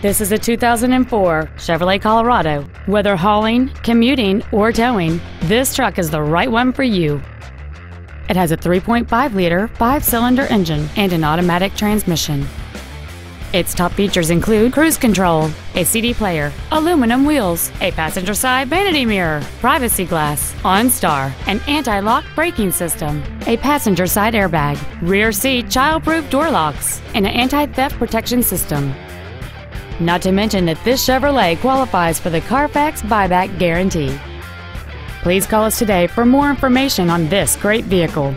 This is a 2004 Chevrolet Colorado. Whether hauling, commuting, or towing, this truck is the right one for you. It has a 3.5 liter, five cylinder engine and an automatic transmission. Its top features include cruise control, a CD player, aluminum wheels, a passenger side vanity mirror, privacy glass, OnStar, an anti-lock braking system, a passenger side airbag, rear seat child-proof door locks, and an anti-theft protection system. Not to mention that this Chevrolet qualifies for the Carfax buyback guarantee. Please call us today for more information on this great vehicle.